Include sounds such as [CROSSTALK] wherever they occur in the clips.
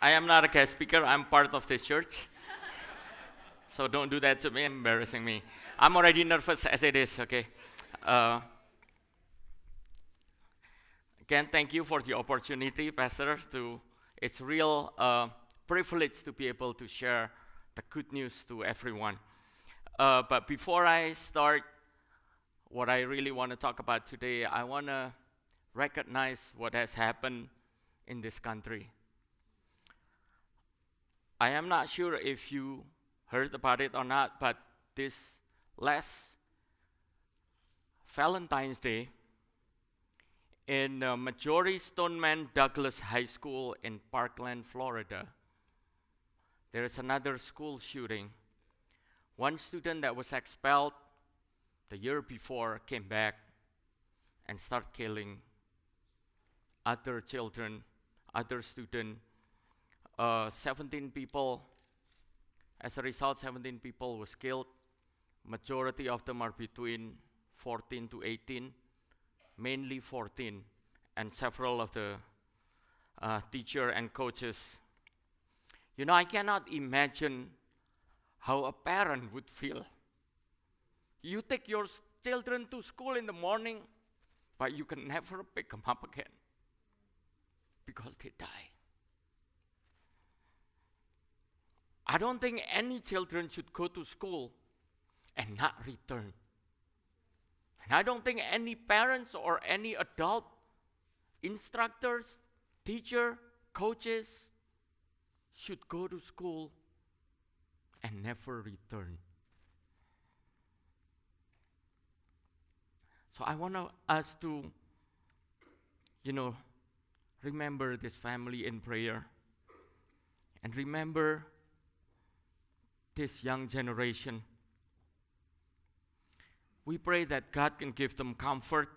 I am not a guest speaker. I'm part of this church. so don't do that to me, embarrassing me. I'm already nervous as it is, okay? Uh, again, thank you for the opportunity, Pastor. To It's real uh, privilege to be able to share the good news to everyone. Uh, but before I start, what I really want to talk about today, I want to recognize what has happened in this country. I am not sure if you heard about it or not, but this last Valentine's Day in uh, Marjory Stoneman Douglas High School in Parkland, Florida, there is another school shooting. One student that was expelled the year before came back and started killing other children, other students uh, 17 people. As a result, 17 people was killed. Majority of them are between 14 to 18, mainly 14, and several of the uh, teacher and coaches. You know, I cannot imagine how a parent would feel. You take your children to school in the morning, but you can never pick them up again because they die. I don't think any children should go to school and not return. And I don't think any parents or any adult, instructors, teacher, coaches should go to school and never return. So I want us to, you know, remember this family in prayer and remember this young generation. We pray that God can give them comfort,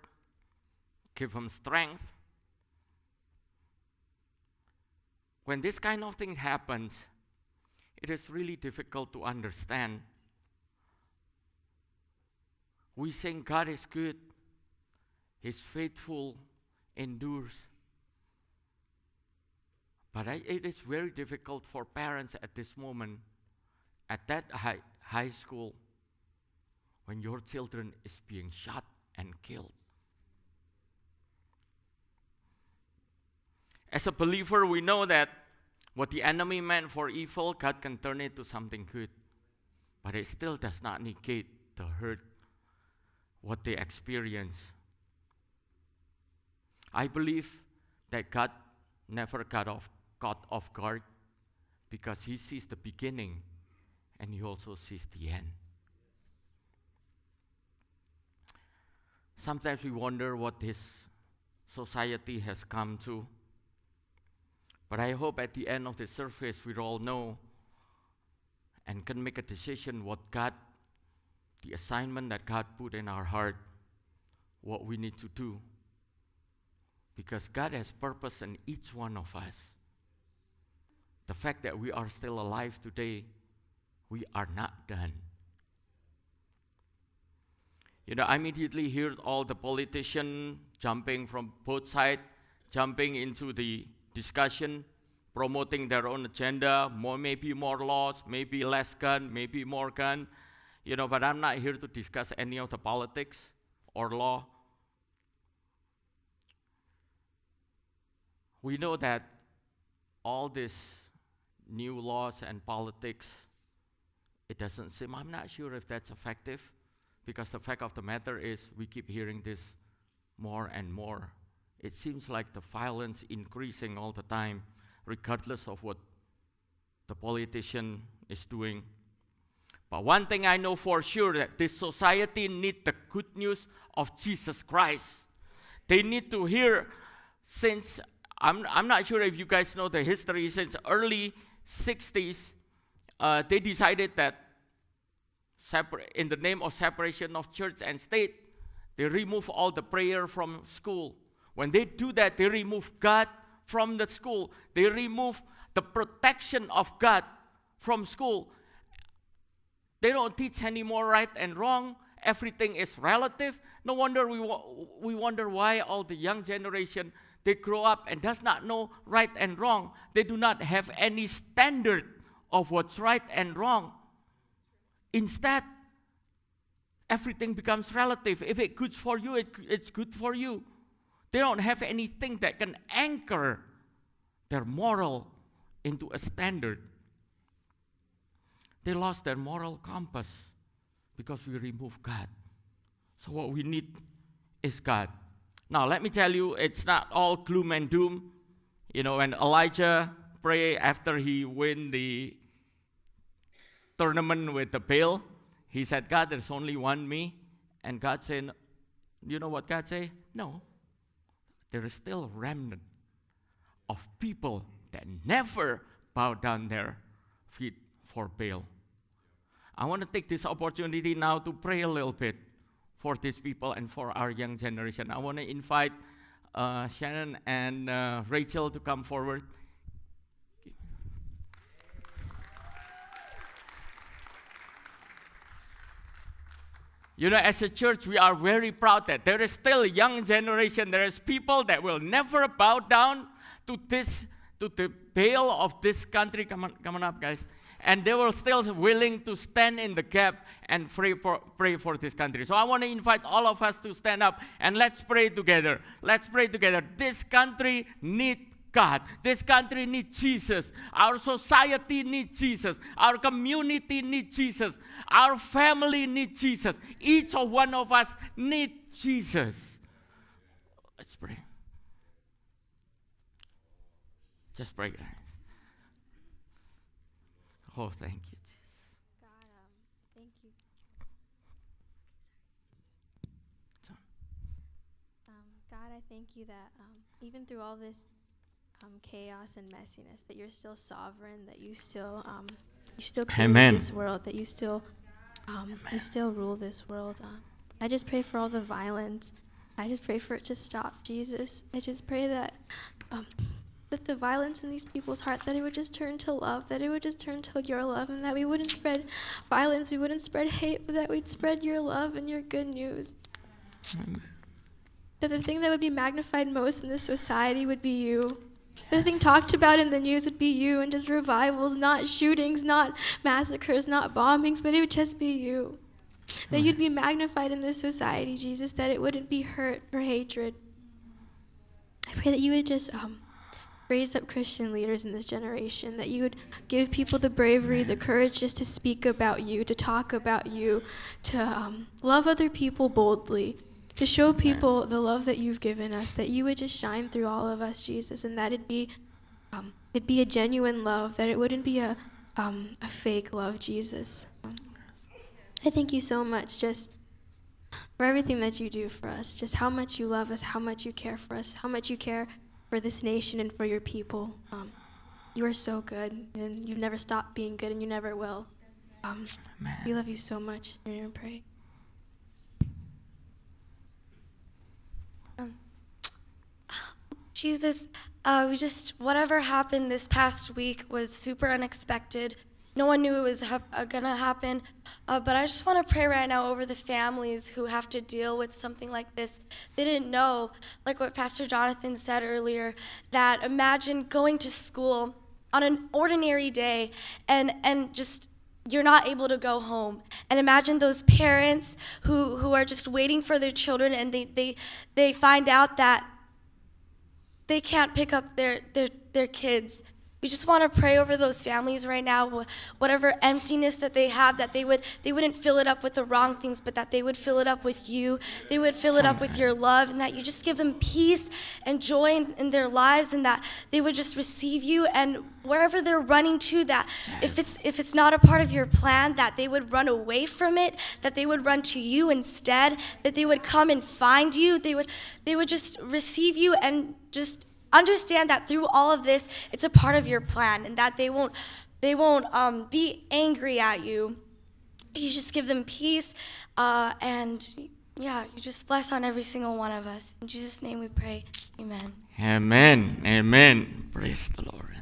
give them strength. When this kind of thing happens, it is really difficult to understand. We think God is good, He's faithful, endures. But I, it is very difficult for parents at this moment at that high, high school when your children is being shot and killed. As a believer, we know that what the enemy meant for evil, God can turn it to something good. But it still does not negate the hurt, what they experience. I believe that God never got off, caught off guard because He sees the beginning and he also sees the end. Sometimes we wonder what this society has come to. But I hope at the end of the surface we all know and can make a decision what God, the assignment that God put in our heart, what we need to do. Because God has purpose in each one of us. The fact that we are still alive today we are not done. You know, I immediately hear all the politicians jumping from both sides, jumping into the discussion, promoting their own agenda, more, maybe more laws, maybe less gun, maybe more gun. You know, but I'm not here to discuss any of the politics or law. We know that all these new laws and politics it doesn't seem, I'm not sure if that's effective because the fact of the matter is we keep hearing this more and more. It seems like the violence increasing all the time, regardless of what the politician is doing. But one thing I know for sure that this society need the good news of Jesus Christ. They need to hear since I'm, I'm not sure if you guys know the history since early 60s uh, they decided that in the name of separation of church and state, they remove all the prayer from school. When they do that, they remove God from the school. They remove the protection of God from school. They don't teach anymore right and wrong. Everything is relative. No wonder we, we wonder why all the young generation they grow up and does not know right and wrong. They do not have any standard of what's right and wrong. Instead, everything becomes relative. If it's good for you, it, it's good for you. They don't have anything that can anchor their moral into a standard. They lost their moral compass because we removed God. So, what we need is God. Now, let me tell you, it's not all gloom and doom. You know, when Elijah prayed after he win the tournament with the Baal, he said, God, there's only one me. And God said, you know what God said? No. There is still a remnant of people that never bow down their feet for Baal. I want to take this opportunity now to pray a little bit for these people and for our young generation. I want to invite uh, Shannon and uh, Rachel to come forward. You know, as a church, we are very proud that there is still a young generation. There is people that will never bow down to this, to the Baal of this country. Come on up, guys and they were still willing to stand in the gap and pray for, pray for this country. So I want to invite all of us to stand up and let's pray together. Let's pray together. This country needs God. This country needs Jesus. Our society needs Jesus. Our community needs Jesus. Our family needs Jesus. Each of one of us needs Jesus. Let's pray. Just pray, guys. Oh, thank you, Jesus. God, um, thank you. Um, God, I thank you that um, even through all this um, chaos and messiness, that you're still sovereign, that you still um, you still create this world, that you still um, you still rule this world. Um, I just pray for all the violence. I just pray for it to stop, Jesus. I just pray that um, with the violence in these people's heart, that it would just turn to love, that it would just turn to your love, and that we wouldn't spread violence, we wouldn't spread hate, but that we'd spread your love and your good news. Amen. That the thing that would be magnified most in this society would be you. The thing talked about in the news would be you and just revivals, not shootings, not massacres, not bombings, but it would just be you. That you'd be magnified in this society, Jesus, that it wouldn't be hurt or hatred. I pray that you would just um, raise up Christian leaders in this generation, that you would give people the bravery, the courage just to speak about you, to talk about you, to um, love other people boldly, to show people the love that you've given us, that you would just shine through all of us, Jesus, and that it'd be, um, it'd be a genuine love, that it wouldn't be a, um, a fake love, Jesus. I thank you so much just for everything that you do for us, just how much you love us, how much you care for us, how much you care for this nation and for your people. Um, you are so good, and you've never stopped being good, and you never will. Um, we love you so much. Going to pray. Jesus, uh, we just, whatever happened this past week was super unexpected. No one knew it was ha- uh, going to happen. Uh, but I just want to pray right now over the families who have to deal with something like this. They didn't know, like what Pastor Jonathan said earlier, that imagine going to school on an ordinary day and, and just you're not able to go home. And imagine those parents who, who are just waiting for their children and they, they, they find out that they can't pick up their, their, their kids we just want to pray over those families right now, whatever emptiness that they have, that they would they wouldn't fill it up with the wrong things, but that they would fill it up with you. They would fill it up with your love, and that you just give them peace and joy in, in their lives, and that they would just receive you. And wherever they're running to, that if it's if it's not a part of your plan, that they would run away from it, that they would run to you instead, that they would come and find you. They would they would just receive you and just understand that through all of this, it's a part of your plan, and that they won't they won't um, be angry at you. You just give them peace, uh, and yeah, you just bless on every single one of us. In Jesus' name we pray. Amen. Amen. Amen. Praise the Lord.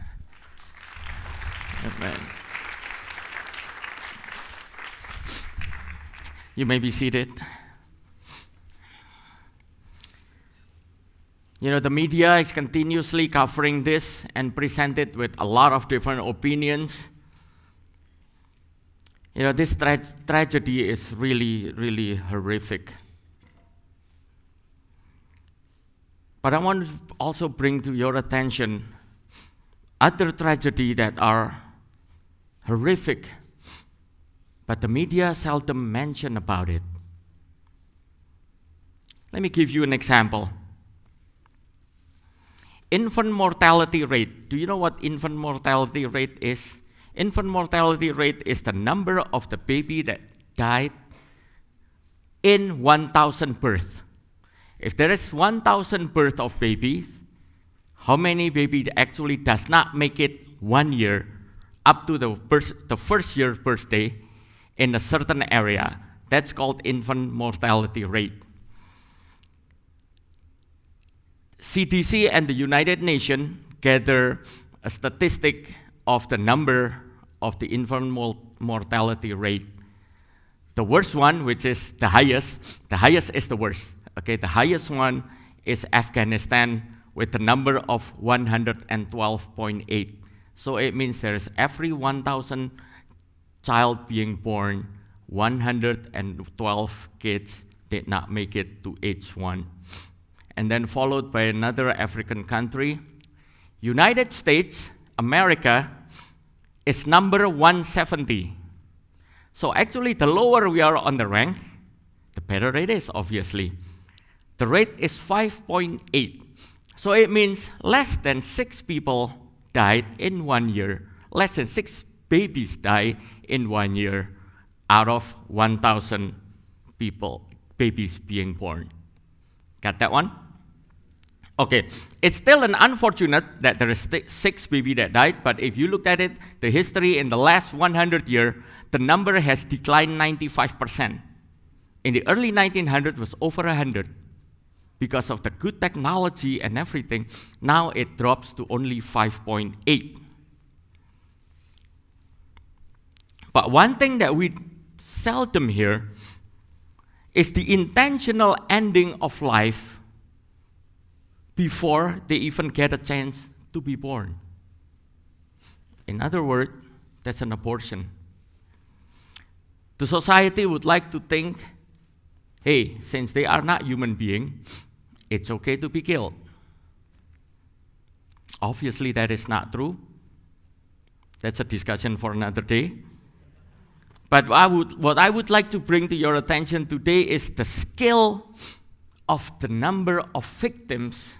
Amen. You may be seated. You know, the media is continuously covering this and presented with a lot of different opinions. You know, this tra tragedy is really, really horrific. But I want to also bring to your attention other tragedy that are horrific, but the media seldom mention about it. Let me give you an example. Infant mortality rate. Do you know what infant mortality rate is? Infant mortality rate is the number of the baby that died in 1,000 births. If there is 1,000 birth of babies, how many babies actually does not make it one year up to the, the first year birthday in a certain area? That's called infant mortality rate. CDC and the United Nations gather a statistic of the number of the infant mortality rate. The worst one, which is the highest, the highest is the worst. Okay, the highest one is Afghanistan with the number of 112.8. So it means there's every 1,000 child being born, 112 kids did not make it to age one. And then followed by another African country. United States, America, is number 170. So actually, the lower we are on the rank, the better it is, obviously. The rate is 5.8. So it means less than six people died in one year. Less than six babies die in one year out of 1,000 people, babies being born. Got that one? Okay, it's still an unfortunate that there is six baby that died, but if you look at it, the history in the last 100 year, the number has declined 95%. In the early 1900s was over 100 because of the good technology and everything, now it drops to only 5.8. But one thing that we seldom hear is the intentional ending of life before they even get a chance to be born. In other words, that's an abortion. The society would like to think hey, since they are not human beings, it's okay to be killed. Obviously, that is not true. That's a discussion for another day. But I would, what I would like to bring to your attention today is the scale of the number of victims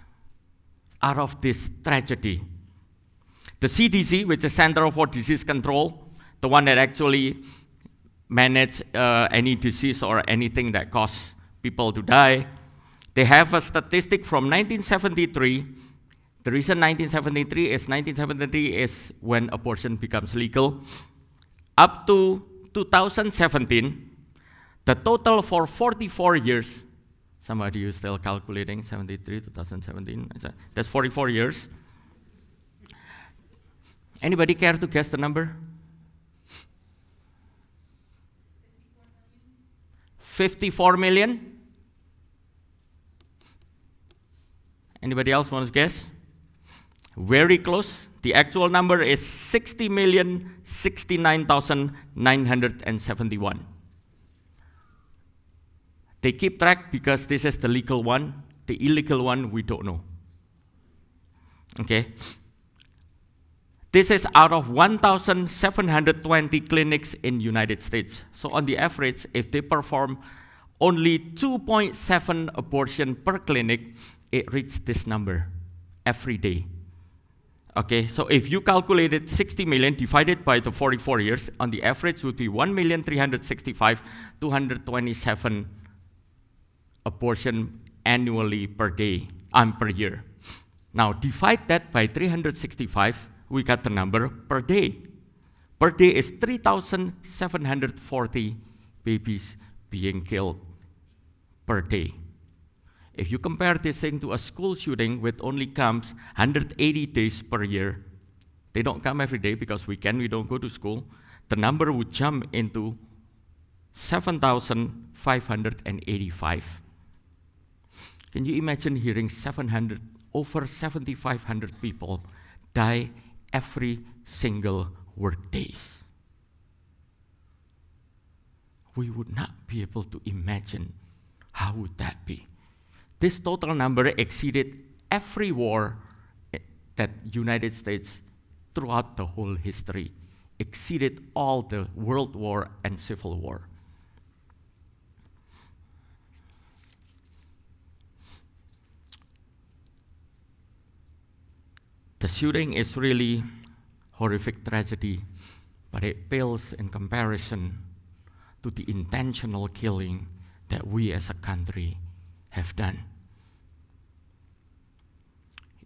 out of this tragedy. The CDC, which is Center for Disease Control, the one that actually manage uh, any disease or anything that causes people to die, they have a statistic from 1973. The reason 1973 is 1973 is when abortion becomes legal. Up to 2017, the total for 44 years, somebody is still calculating 73, 2017, that's 44 years. Anybody care to guess the number? 54 million? Anybody else want to guess? Very close. The actual number is 60 million 69,971. They keep track because this is the legal one. The illegal one, we don't know. Okay? This is out of 1,720 clinics in the United States. So on the average, if they perform only 2.7 abortion per clinic, it reaches this number every day. Okay, so if you calculated 60 million divided by the 44 years, on the average would be 1,365,227 abortion annually per day, um, per year. Now divide that by 365, we got the number per day. Per day is 3,740 babies being killed per day. If you compare this thing to a school shooting, which only comes 180 days per year, they don't come every day because we can, we don't go to school, the number would jump into 7,585. Can you imagine hearing 700, over 7,500 people die every single work days? We would not be able to imagine how would that be. This total number exceeded every war eh, that United States throughout the whole history exceeded all the world war and civil war. The shooting is really horrific tragedy, but it pales in comparison to the intentional killing that we as a country have done.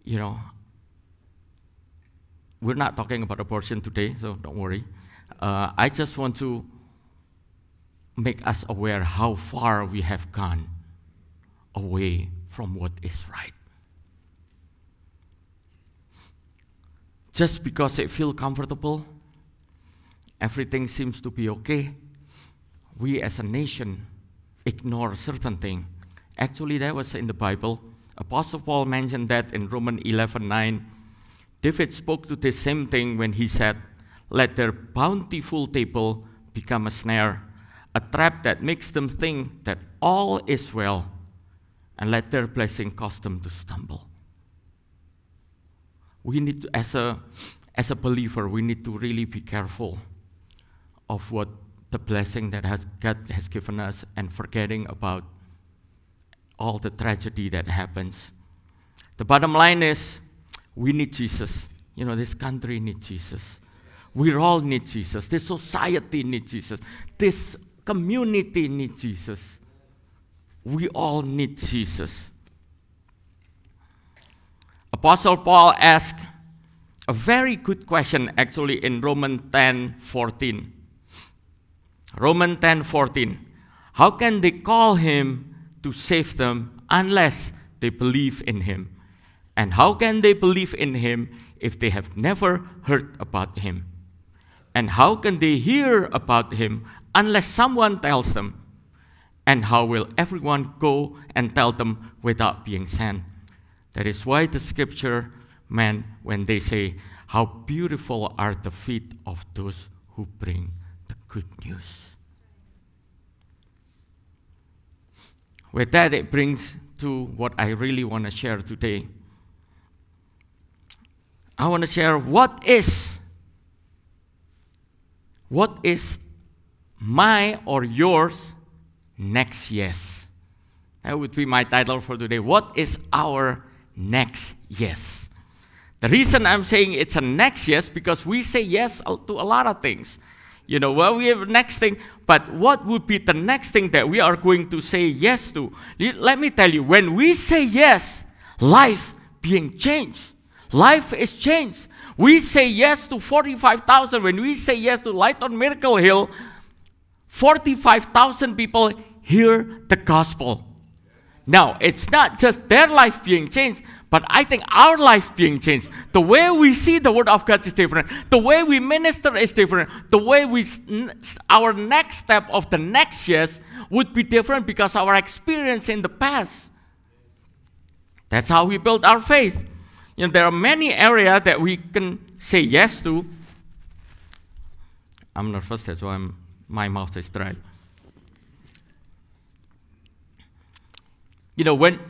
You know, we're not talking about abortion today, so don't worry. Uh, I just want to make us aware how far we have gone away from what is right. Just because it feels comfortable, everything seems to be okay, we as a nation ignore certain things. Actually, that was in the Bible. Apostle Paul mentioned that in Romans 11 9 David spoke to the same thing when he said, Let their bountiful table become a snare, a trap that makes them think that all is well, and let their blessing cause them to stumble. We need to, as a, as a believer, we need to really be careful of what the blessing that has, God has given us and forgetting about all the tragedy that happens. The bottom line is we need Jesus. You know, this country needs Jesus. We all need Jesus. This society needs Jesus. This community needs Jesus. We all need Jesus. Apostle Paul asked a very good question actually in Romans 10 14. Romans 10 14. How can they call him to save them unless they believe in him? And how can they believe in him if they have never heard about him? And how can they hear about him unless someone tells them? And how will everyone go and tell them without being sent? That is why the scripture meant when they say, How beautiful are the feet of those who bring the good news. With that, it brings to what I really want to share today. I want to share what is what is my or yours next yes. That would be my title for today. What is our next yes? The reason I'm saying it's a next yes because we say yes to a lot of things. You know, well, we have next thing, but what would be the next thing that we are going to say yes to? Let me tell you, when we say yes, life being changed. Life is changed. We say yes to 45,000. When we say yes to Light on Miracle Hill, 45,000 people hear the gospel. Now, it's not just their life being changed, but I think our life being changed. The way we see the Word of God is different. The way we minister is different. The way we, our next step of the next years would be different because our experience in the past. That's how we build our faith. You know, there are many areas that we can say yes to. I'm nervous, that's why I'm, my mouth is dry. You know, when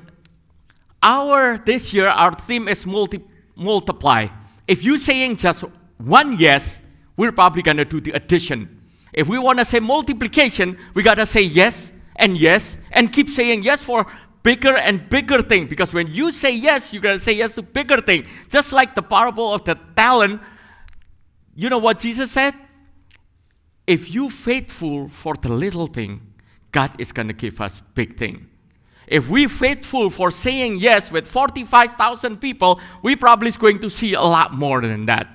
our this year our theme is multi, multiply. If you're saying just one yes, we're probably gonna do the addition. If we want to say multiplication, we gotta say yes and yes and keep saying yes for bigger and bigger thing. Because when you say yes, you're going to say yes to bigger thing. Just like the parable of the talent. You know what Jesus said? If you faithful for the little thing, God is going to give us big thing. If we faithful for saying yes with 45,000 people, we probably is going to see a lot more than that.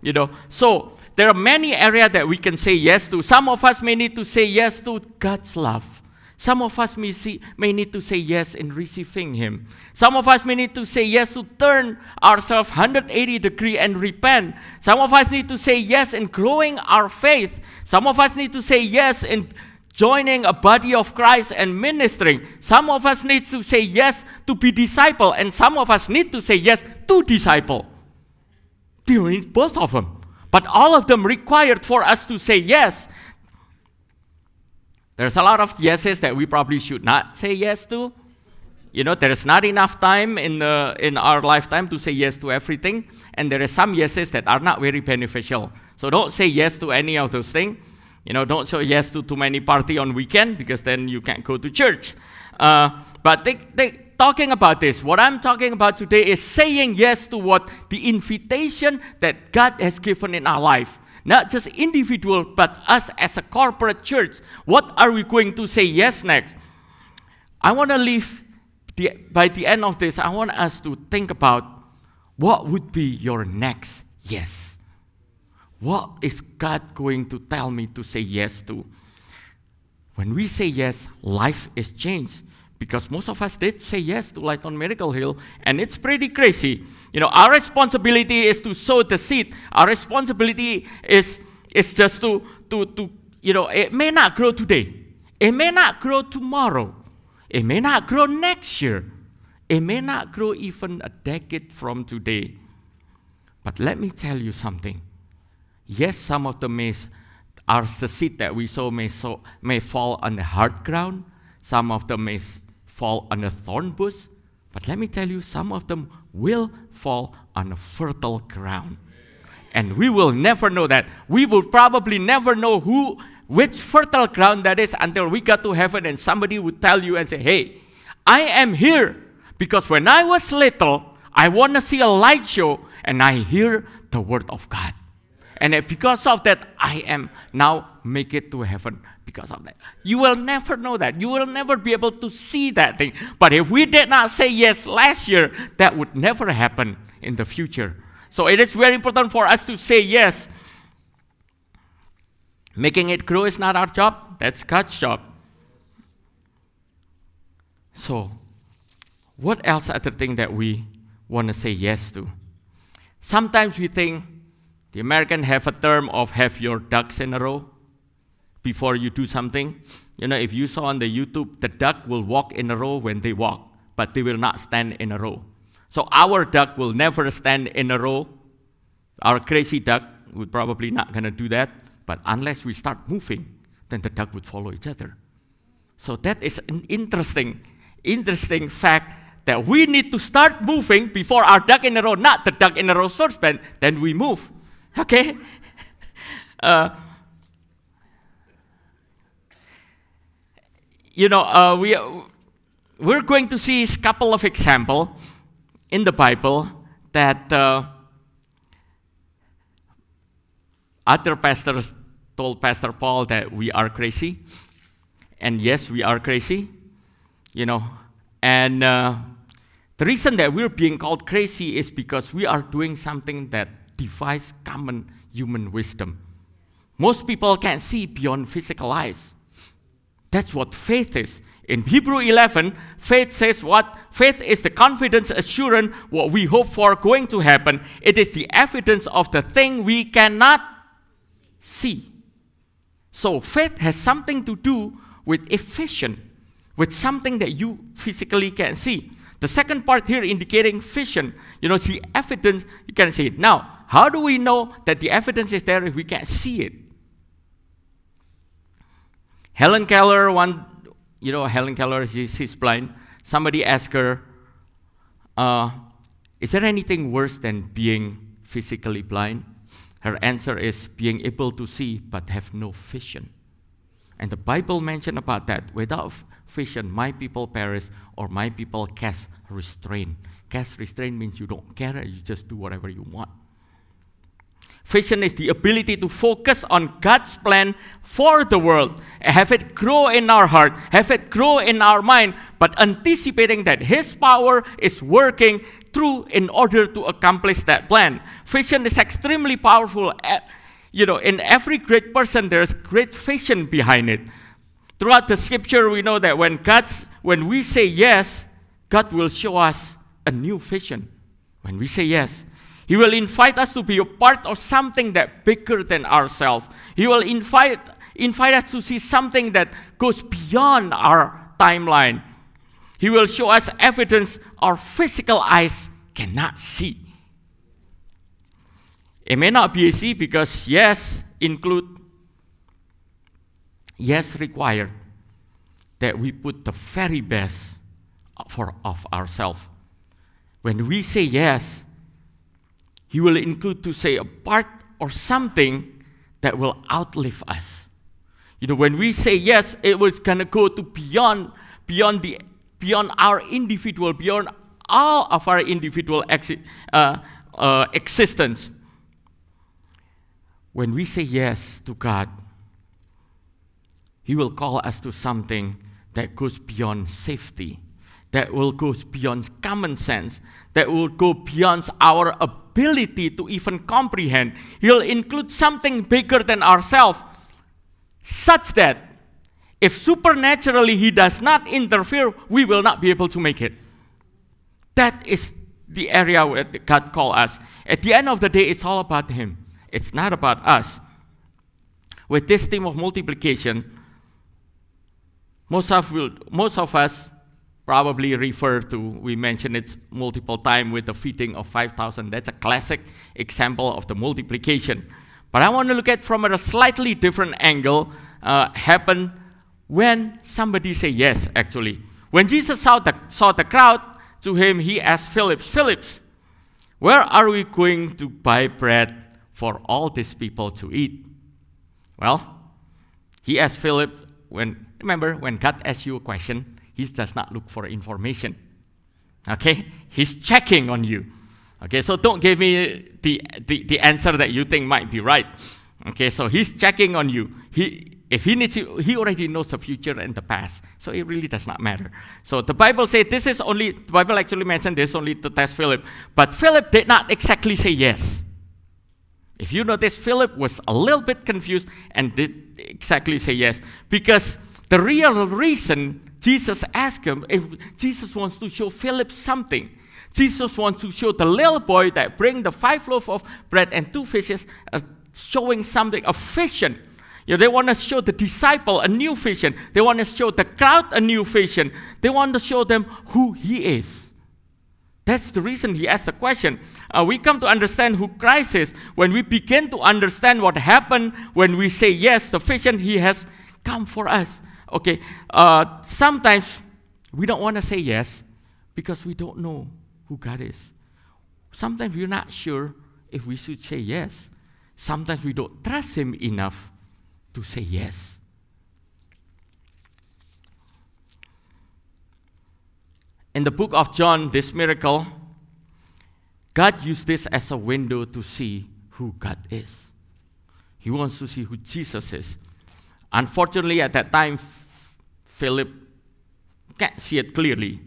You know, so there are many areas that we can say yes to. Some of us may need to say yes to God's love. Some of us may, see, may need to say yes in receiving Him. Some of us may need to say yes to turn ourselves 180 degree and repent. Some of us need to say yes in growing our faith. Some of us need to say yes in joining a body of Christ and ministering. Some of us need to say yes to be disciple, and some of us need to say yes to disciple. You need both of them. But all of them required for us to say yes. There's a lot of yeses that we probably should not say yes to. You know, there's not enough time in, the, in our lifetime to say yes to everything. And there are some yeses that are not very beneficial. So don't say yes to any of those things. You know, don't say yes to too many party on weekend because then you can't go to church. Uh, but they, they, talking about this, what I'm talking about today is saying yes to what the invitation that God has given in our life. Not just individual, but us as a corporate church. What are we going to say yes next? I want to leave the, by the end of this, I want us to think about what would be your next yes. What is God going to tell me to say yes to? When we say yes, life is changed because most of us did say yes to Light on Miracle Hill, and it's pretty crazy. You know, our responsibility is to sow the seed. Our responsibility is, is just to, to, to, you know, it may not grow today, it may not grow tomorrow, it may not grow next year, it may not grow even a decade from today. But let me tell you something Yes, some of the may are the seed that we sow may, sow, may fall on the hard ground. Some of them may fall on a thorn bush. But let me tell you, some of them will fall on a fertile ground. And we will never know that. We will probably never know who, which fertile ground that is until we got to heaven and somebody would tell you and say, hey, I am here because when I was little, I want to see a light show and I hear the word of God. And because of that, I am now make it to heaven because of that. You will never know that. You will never be able to see that thing. But if we did not say yes last year, that would never happen in the future. So it is very important for us to say yes. Making it grow is not our job, that's God's job. So, what else are the things that we want to say yes to? Sometimes we think, the American have a term of have your ducks in a row before you do something. You know, if you saw on the YouTube, the duck will walk in a row when they walk, but they will not stand in a row. So our duck will never stand in a row. Our crazy duck would probably not gonna do that, but unless we start moving, then the duck would follow each other. So that is an interesting, interesting fact that we need to start moving before our duck in a row, not the duck in a row first, then we move. Okay? [LAUGHS] Uh, you know, uh, we, we're going to see a couple of examples in the Bible that uh, other pastors told Pastor Paul that we are crazy. And yes, we are crazy. You know, and uh, the reason that we're being called crazy is because we are doing something that defies common human wisdom. Most people can't see beyond physical eyes. That's what faith is. In Hebrew 11, faith says what? Faith is the confidence assurance what we hope for going to happen. It is the evidence of the thing we cannot see. So faith has something to do with efficient, with something that you physically can see. The second part here indicating vision, you know, see evidence, you can see it. Now, how do we know that the evidence is there if we can't see it? Helen Keller, one, you know, Helen Keller, she's, she's blind. Somebody asked her, uh, Is there anything worse than being physically blind? Her answer is being able to see but have no vision. And the Bible mentioned about that. Without vision, my people perish or my people cast restraint. Cast restraint means you don't care, you just do whatever you want. Vision is the ability to focus on God's plan for the world, have it grow in our heart, have it grow in our mind, but anticipating that His power is working through in order to accomplish that plan. Vision is extremely powerful. Eh, you know, in every great person, there's great vision behind it. Throughout the scripture, we know that when God's, when we say yes, God will show us a new vision. When we say yes, he will invite us to be a part of something that bigger than ourselves. He will invite invite us to see something that goes beyond our timeline. He will show us evidence our physical eyes cannot see. It may not be easy because yes, include, yes, require that we put the very best for of ourselves. When we say yes, he will include to say a part or something that will outlive us. You know, when we say yes, it was gonna go to beyond, beyond the, beyond our individual, beyond all of our individual exi- uh, uh, existence. When we say yes to God, He will call us to something that goes beyond safety, that will go beyond common sense, that will go beyond our ability to even comprehend. He'll include something bigger than ourselves, such that if supernaturally He does not interfere, we will not be able to make it. That is the area where God called us. At the end of the day, it's all about Him. It's not about us. With this theme of multiplication, most of, most of us probably refer to, we mentioned it multiple times with the feeding of 5,000. That's a classic example of the multiplication. But I want to look at from a slightly different angle, uh, happen when somebody say yes, actually. When Jesus saw the, saw the crowd, to him he asked Philip, Philip, where are we going to buy bread for all these people to eat? Well, he asked Philip, when, remember, when God asks you a question, he does not look for information. Okay? He's checking on you. Okay, so don't give me the, the, the answer that you think might be right. Okay, so he's checking on you. He, if he needs to, he already knows the future and the past. So it really does not matter. So the Bible says this is only, the Bible actually mentioned this only to test Philip. But Philip did not exactly say yes. If you notice, Philip was a little bit confused and did exactly say yes. Because the real reason Jesus asked him, if Jesus wants to show Philip something, Jesus wants to show the little boy that bring the five loaves of bread and two fishes, uh, showing something, a vision you know, they want to show the disciple a new vision. They want to show the crowd a new vision. They want to show them who he is. That's the reason he asked the question. Uh, we come to understand who Christ is when we begin to understand what happened when we say yes, the vision he has come for us. Okay, uh, sometimes we don't want to say yes because we don't know who God is. Sometimes we're not sure if we should say yes. Sometimes we don't trust Him enough to say yes. In the book of John, this miracle, God used this as a window to see who God is. He wants to see who Jesus is. Unfortunately, at that time, Philip can't see it clearly.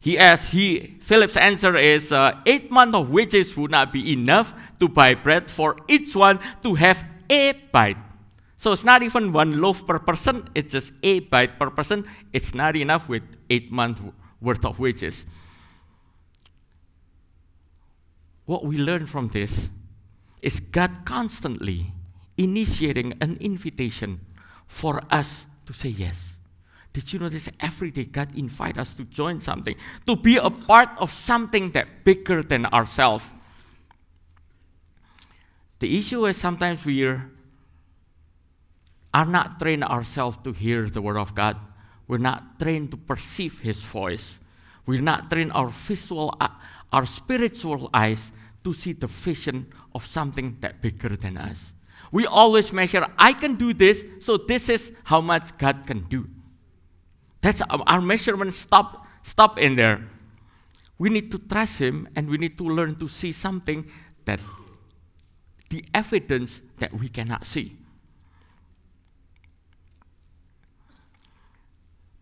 He asked, he, Philip's answer is uh, eight months of wages would not be enough to buy bread for each one to have a bite. So it's not even one loaf per person, it's just a bite per person. It's not enough with eight months worth of wages. What we learn from this is God constantly initiating an invitation for us to say yes. Did you notice every day God invite us to join something, to be a part of something that bigger than ourselves? The issue is sometimes we're are not trained ourselves to hear the word of God. We're not trained to perceive His voice. We're not trained our visual, uh, our spiritual eyes to see the vision of something that bigger than us. We always measure, I can do this, so this is how much God can do. That's our measurement stop, stop in there. We need to trust Him and we need to learn to see something that the evidence that we cannot see.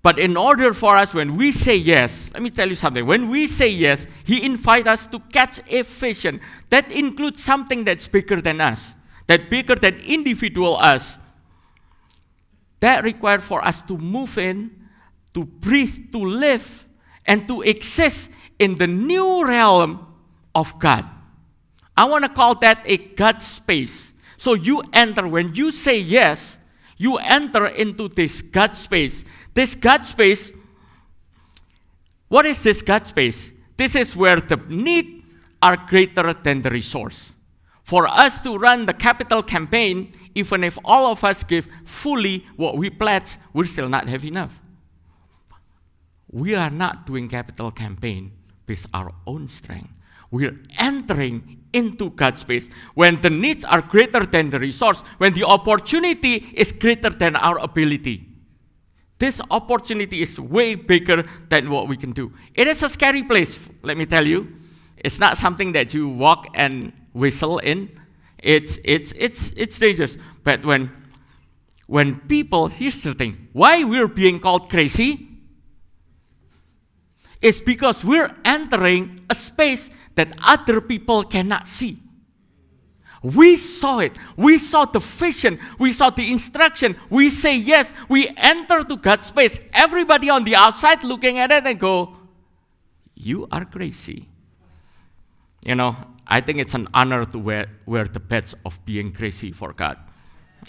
But in order for us, when we say yes, let me tell you something. When we say yes, He invites us to catch a vision that includes something that's bigger than us, that bigger than individual us. That requires for us to move in, to breathe, to live, and to exist in the new realm of God. I want to call that a God space. So you enter, when you say yes, you enter into this God space. This God space, what is this God space? This is where the need are greater than the resource. For us to run the capital campaign, even if all of us give fully what we pledge, we still not have enough. We are not doing capital campaign with our own strength. We're entering into God's space when the needs are greater than the resource, when the opportunity is greater than our ability. This opportunity is way bigger than what we can do. It is a scary place, let me tell you. It's not something that you walk and whistle in. It's, it's, it's, it's dangerous. But when, when people, here's the thing why we're being called crazy is because we're entering a space that other people cannot see. We saw it. We saw the vision. We saw the instruction. We say yes. We enter to God's space. Everybody on the outside looking at it and go, You are crazy. You know, I think it's an honor to wear, wear the badge of being crazy for God.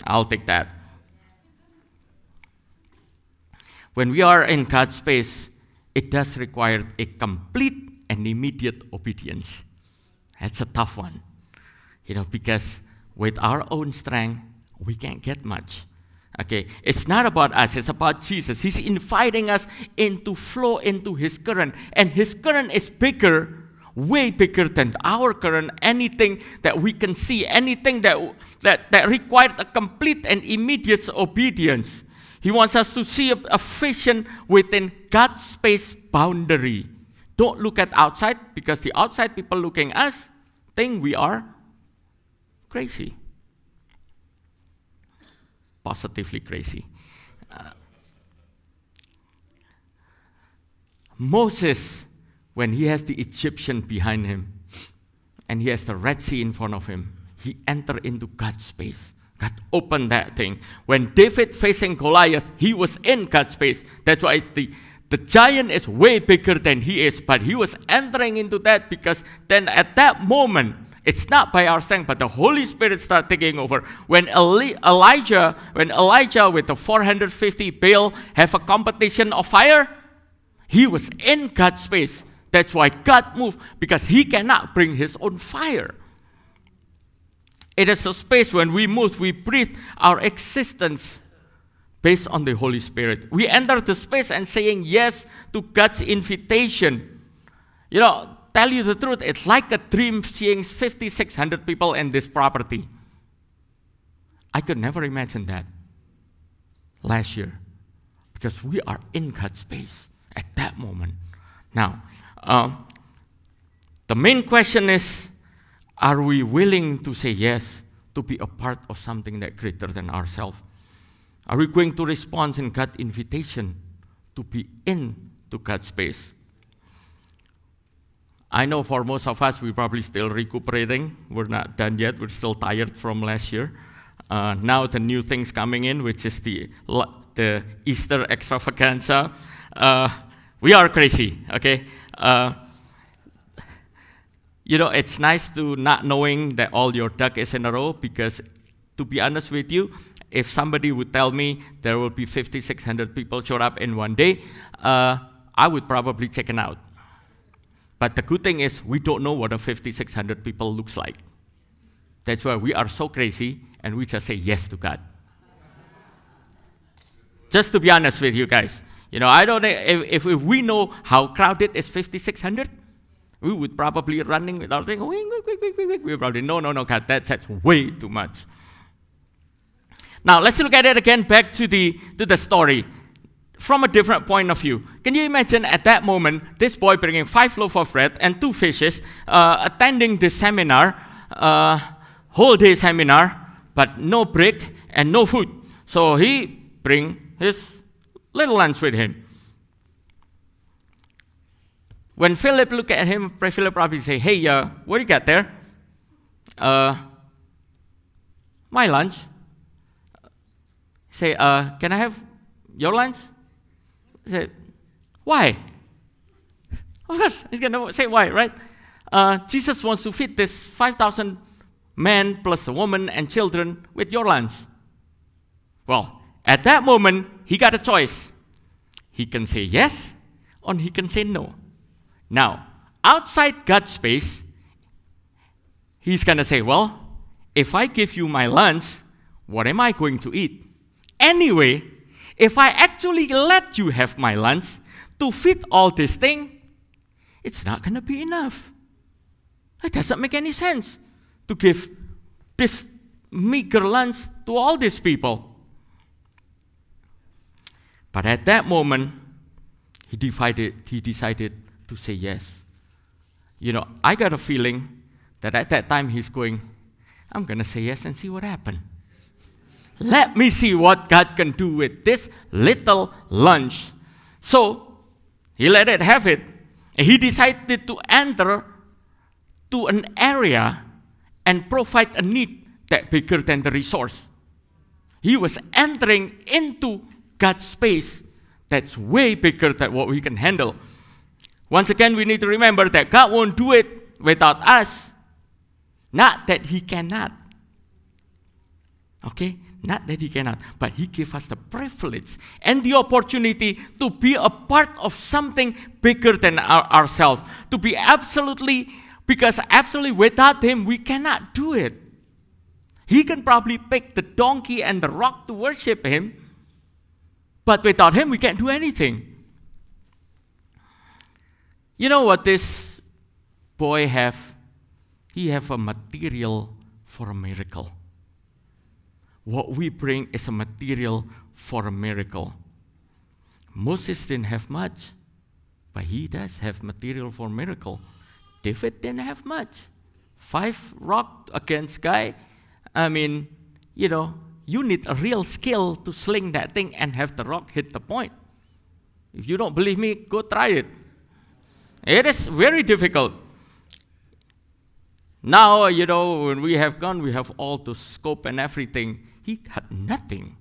I'll take that. When we are in God's space, it does require a complete and immediate obedience. That's a tough one, you know, because with our own strength, we can't get much. Okay, it's not about us, it's about Jesus. He's inviting us into flow into His current, and His current is bigger, way bigger than our current. Anything that we can see, anything that, that, that required a complete and immediate obedience. He wants us to see a, vision within God's space boundary. Don't look at outside because the outside people looking us think we are crazy. Positively crazy. Uh, Moses, when he has the Egyptian behind him and he has the Red Sea in front of him, he entered into God's space. God opened that thing. When David facing Goliath, he was in God's space. That's why it's the the giant is way bigger than he is, but he was entering into that because then at that moment, it's not by our strength, but the Holy Spirit started taking over. When Eli- Elijah, when Elijah with the 450 Baal have a competition of fire, he was in God's space. That's why God moved because he cannot bring his own fire. It is a space when we move, we breathe our existence based on the Holy Spirit. We enter the space and saying yes to God's invitation. You know, tell you the truth, it's like a dream seeing 5,600 people in this property. I could never imagine that last year because we are in God's space at that moment. Now, um, the main question is are we willing to say yes to be a part of something that greater than ourselves? Are we going to respond in God's invitation to be in to God's space? I know for most of us, we're probably still recuperating. We're not done yet. We're still tired from last year. Uh, now the new things coming in, which is the, the Easter extravaganza. Uh, we are crazy, okay? Uh, you know, it's nice to not knowing that all your duck is in a row because, to be honest with you, if somebody would tell me there will be 5,600 people show up in one day, uh, I would probably check it out. But the good thing is, we don't know what a 5,600 people looks like. That's why we are so crazy and we just say yes to God. Just to be honest with you guys, you know, I don't know if, if, we know how crowded is 5,600, we would probably running without thinking, we probably, no, no, no, God, that's, that's way too much. Now let's look at it again back to the, to the story from a different point of view. Can you imagine at that moment, this boy bringing five loaves of bread and two fishes, uh, attending this seminar, uh, whole day seminar, but no break and no food. So he bring his little lunch with him. When Philip looked at him, Philip probably say, "Hey, uh, what do you got there?" Uh, my lunch say, uh, Can I have your lunch? Said, Why? Of course, he's going to say why, right? Uh, Jesus wants to feed this 5,000 men plus a woman and children with your lunch. Well, At that moment, he got a choice. He can say yes or he can say no. Now, outside God's space, he's going to say, Well, if I give you my lunch, what am I going to eat? Anyway, if I actually let you have my lunch to feed all this thing, it's not going to be enough. It doesn't make any sense to give this meager lunch to all these people. But at that moment, he, he decided to say yes. You know, I got a feeling that at that time he's going, I'm going to say yes and see what happens. Let me see what God can do with this little lunch. So he let it have it. He decided to enter to an area and provide a need that bigger than the resource. He was entering into God's space that's way bigger than what we can handle. Once again, we need to remember that God won't do it without us. Not that He cannot. Okay? Not that He cannot, but He gave us the privilege and the opportunity to be a part of something bigger than our, ourselves. To be absolutely, because absolutely without Him, we cannot do it. He can probably pick the donkey and the rock to worship Him, but without Him, we can't do anything. You know what this boy have? He have a material for a miracle. What we bring is a material for a miracle. Moses didn't have much, but he does have material for miracle. David didn't have much. Five rock against guy. I mean, you know, you need a real skill to sling that thing and have the rock hit the point. If you don't believe me, go try it. It is very difficult. Now, you know, when we have gone, we have all the scope and everything. He had nothing.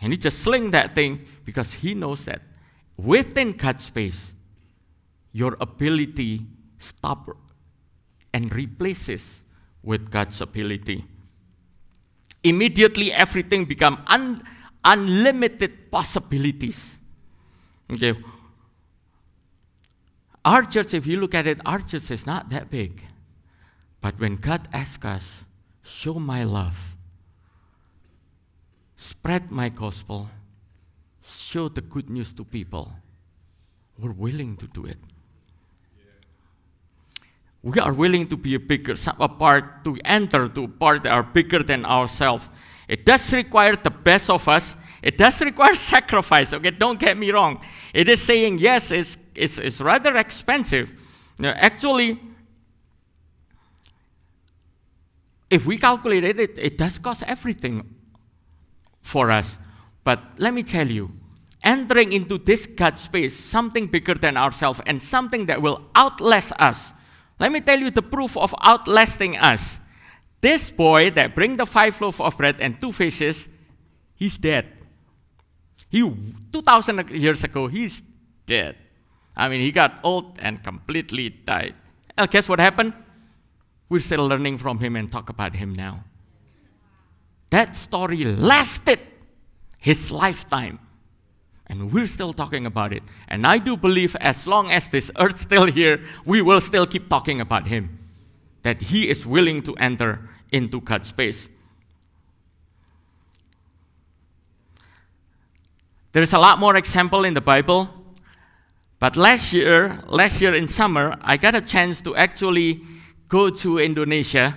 And he just sling that thing because he knows that within God's space, your ability stops and replaces with God's ability. Immediately, everything become un- unlimited possibilities. Okay. Our church, if you look at it, our church is not that big. But when God asks us, show my love, spread my gospel, show the good news to people, we're willing to do it. We are willing to be a bigger a part, to enter to a part that are bigger than ourselves. It does require the best of us. It does require sacrifice. Okay, don't get me wrong. It is saying yes, it's, it's, it's rather expensive. Now, actually, if we calculate it, it, it does cost everything for us. But let me tell you, entering into this God space, something bigger than ourselves and something that will outlast us. Let me tell you the proof of outlasting us. This boy that bring the five loaves of bread and two fishes, he's dead. He 2000 years ago, he's dead. I mean, he got old and completely died. And guess what happened? We're still learning from him and talk about him now. That story lasted his lifetime. And we're still talking about it. And I do believe as long as this earth's still here, we will still keep talking about him. That he is willing to enter into God's space. There's a lot more example in the Bible. But last year, last year in summer, I got a chance to actually go to Indonesia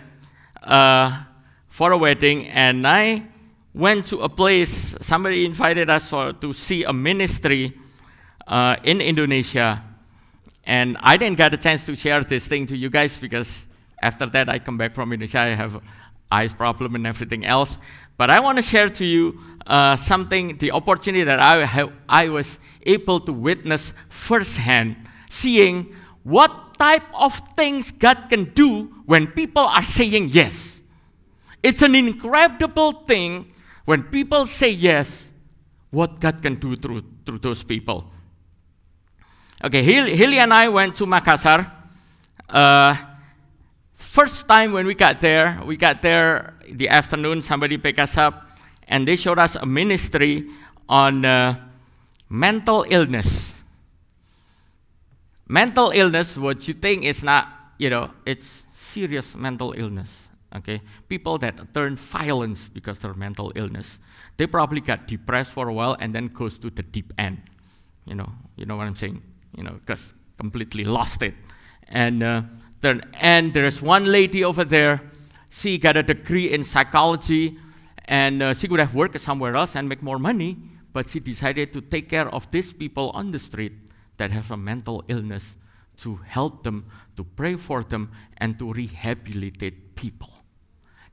uh, for a wedding, and I went to a place. Somebody invited us for to see a ministry uh, in Indonesia, and I didn't get a chance to share this thing to you guys because after that I come back from Indonesia. I have eyes problem and everything else. But I want to share to you uh, something, the opportunity that I, have, I was able to witness firsthand, seeing what type of things God can do when people are saying yes. It's an incredible thing when people say yes, what God can do through, through those people. Okay, Hilly and I went to Makassar. Uh, first time when we got there, we got there the afternoon, somebody picked us up, and they showed us a ministry on uh, mental illness. Mental illness, what you think is not, you know, it's serious mental illness. Okay, people that turn violent because their mental illness, they probably got depressed for a while and then goes to the deep end. You know, you know what I'm saying? You know, because completely lost it. And uh, then, and there's one lady over there. She got a degree in psychology, and uh, she could have worked somewhere else and make more money. But she decided to take care of these people on the street that have a mental illness to help them, to pray for them, and to rehabilitate people.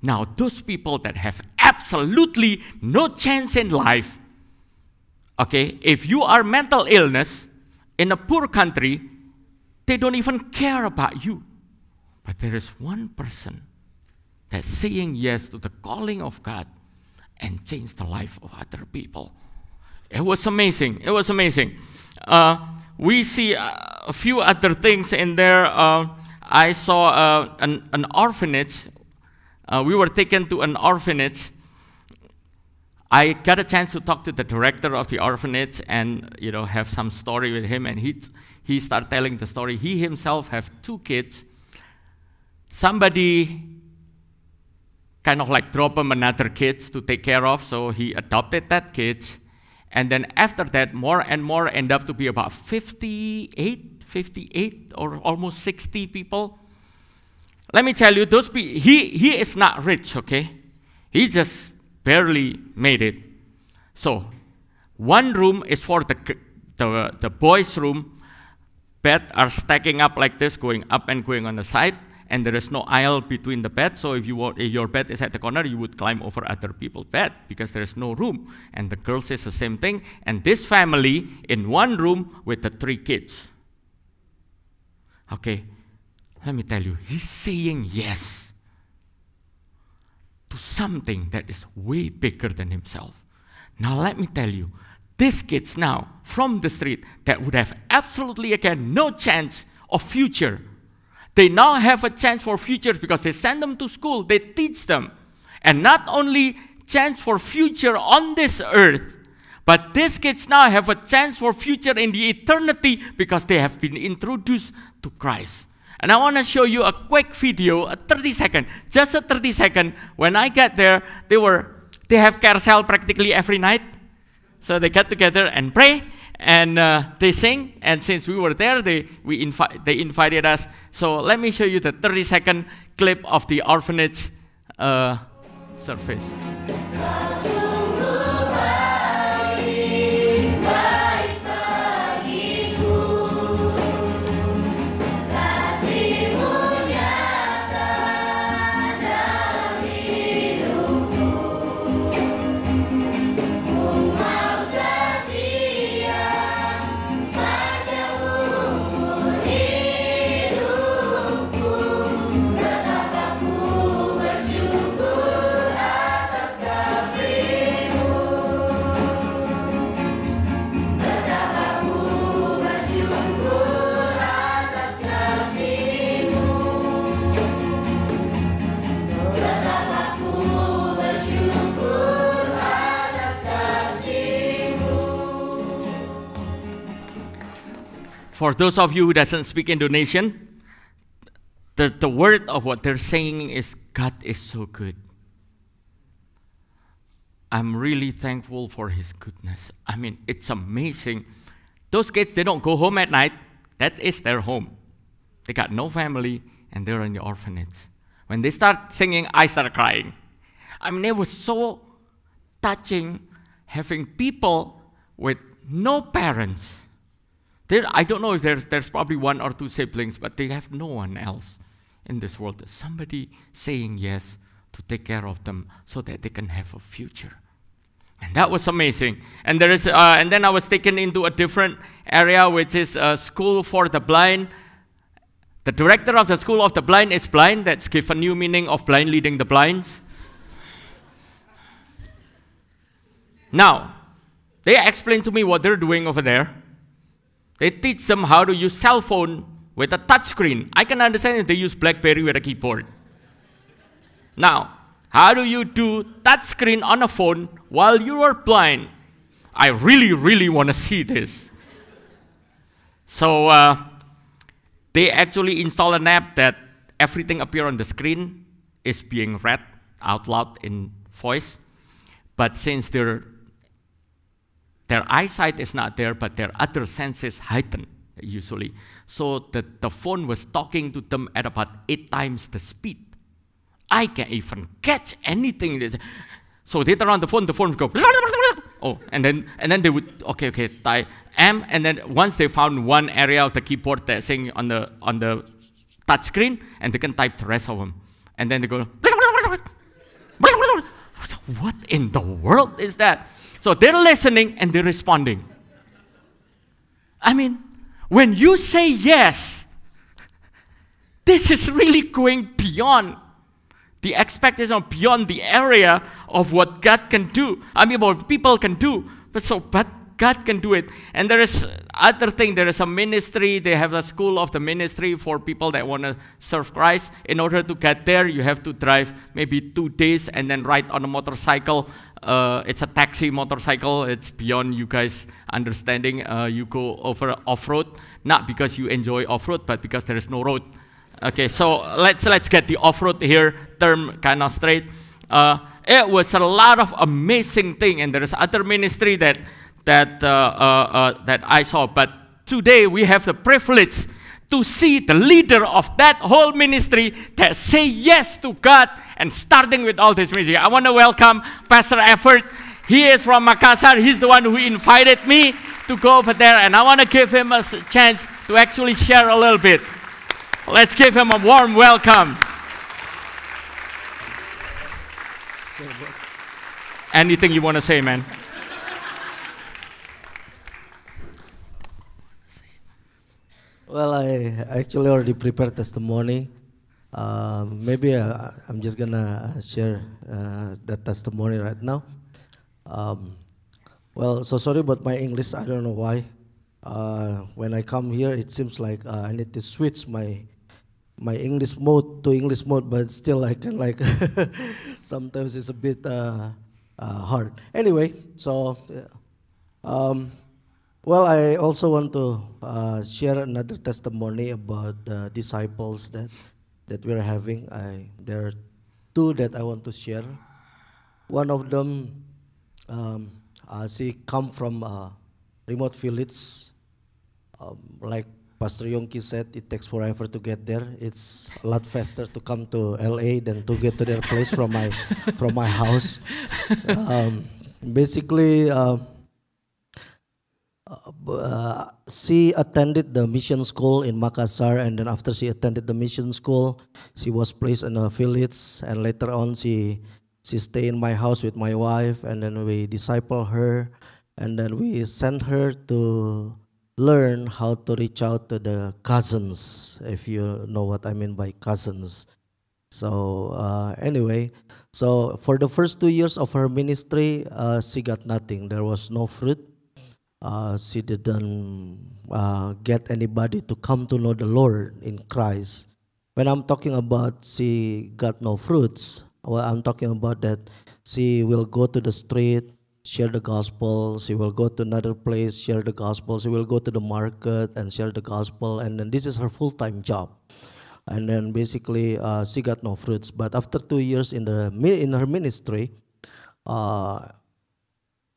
Now, those people that have absolutely no chance in life, okay, if you are mental illness in a poor country, they don't even care about you. But there is one person that's saying yes to the calling of God and change the life of other people. It was amazing. It was amazing. Uh, we see a few other things in there. Uh, I saw uh, an, an orphanage uh, we were taken to an orphanage. I got a chance to talk to the director of the orphanage and you know have some story with him, and he he started telling the story. He himself have two kids. Somebody kind of like drop him another kids to take care of, so he adopted that kid. And then after that, more and more end up to be about 58, 58 or almost 60 people let me tell you, those he, he is not rich, okay? He just barely made it. So, one room is for the, the, the boys' room. Beds are stacking up like this, going up and going on the side, and there is no aisle between the beds. So if, you if your bed is at the corner, you would climb over other people's bed because there is no room. And the girl says the same thing. And this family in one room with the three kids. Okay, let me tell you, he's saying yes to something that is way bigger than himself. Now, let me tell you, these kids now from the street that would have absolutely, again, no chance of future, they now have a chance for future because they send them to school, they teach them. And not only chance for future on this earth, but these kids now have a chance for future in the eternity because they have been introduced to Christ. And I want to show you a quick video, a 30 second, just a 30 second. When I get there, they were they have carousel practically every night. So they get together and pray and uh, they sing. And since we were there, they we they invited us. So let me show you the 30 second clip of the orphanage uh. For those of you who doesn't speak Indonesian, the, the word of what they're saying is God is so good. I'm really thankful for his goodness. I mean, it's amazing. Those kids, they don't go home at night. That is their home. They got no family and they're in the orphanage. When they start singing, I start crying. I mean, it was so touching having people with no parents there, I don't know if there's, there's probably one or two siblings, but they have no one else in this world. Somebody saying yes to take care of them so that they can have a future. And that was amazing. And there is, uh, and then I was taken into a different area, which is a school for the blind. The director of the school of the blind is blind. That's give a new meaning of blind leading the blinds. Now, they explained to me what they're doing over there. They teach them how to use cell phone with a touch screen. I can understand if they use BlackBerry with a keyboard. Now, How do you do touch screen on a phone while you are blind? I really, really want to see this. So uh, they actually install an app that everything appear on the screen is being read out loud in voice. But since their, their eyesight is not there, but their other senses heightened usually. So the, the phone was talking to them at about eight times the speed. I can't even catch anything. So they turn on the phone, the phone would go, [LAUGHS] oh, and then and then they would, okay, okay, type M, and then once they found one area of the keyboard that's saying on the on the touch screen, and they can type the rest of them. And then they go, [LAUGHS] what in the world is that? So they're listening and they're responding. I mean, when you say yes, this is really going beyond the expectation beyond the area of what God can do. I mean, what people can do. But so, but God can do it. And there is other thing. There is a ministry. They have a school of the ministry for people that want to serve Christ. In order to get there, you have to drive maybe two days and then ride on a motorcycle. Uh, it's a taxi motorcycle. It's beyond you guys understanding. Uh, you go over off road, not because you enjoy off road, but because there is no road. Okay, so let's let's get the off-road here term kind of straight. Uh, it was a lot of amazing thing, and there is other ministry that that uh, uh, uh, that I saw. But today we have the privilege to see the leader of that whole ministry that say yes to God and starting with all this music. I want to welcome Pastor Effort. He is from Makassar. He's the one who invited me to go over there, and I want to give him a chance to actually share a little bit. Let's give him a warm welcome. Anything you want to say, man? Well, I actually already prepared testimony. Uh, maybe uh, I'm just gonna share uh, that testimony right now. Um, well, so sorry about my English. I don't know why. Uh, when I come here, it seems like uh, I need to switch my my English mode to English mode, but still I can like [LAUGHS] sometimes it's a bit uh, hard. Anyway, so um, well, I also want to uh, share another testimony about the disciples that that we're having. I there are two that I want to share. One of them, um, uh, she come from a remote village, um, like Pastor Yongki said it takes forever to get there. It's a lot faster to come to LA than to get to their place from my from my house. [LAUGHS] Um, basically, uh, uh, she attended the mission school in Makassar, and then after she attended the mission school, she was placed in a village, and later on she she stayed in my house with my wife, and then we disciple her, and then we sent her to learn how to reach out to the cousins, if you know what I mean by cousins. So uh, anyway, so for the first two years of her ministry, uh, she got nothing. There was no fruit. Uh, she didn't uh, get anybody to come to know the Lord in Christ. When I'm talking about she got no fruits, well, I'm talking about that she will go to the street, share the gospel. She will go to another place, share the gospel. She will go to the market and share the gospel. And then this is her full time job. And then basically, uh, she got no fruits. But after two years in the in her ministry, uh,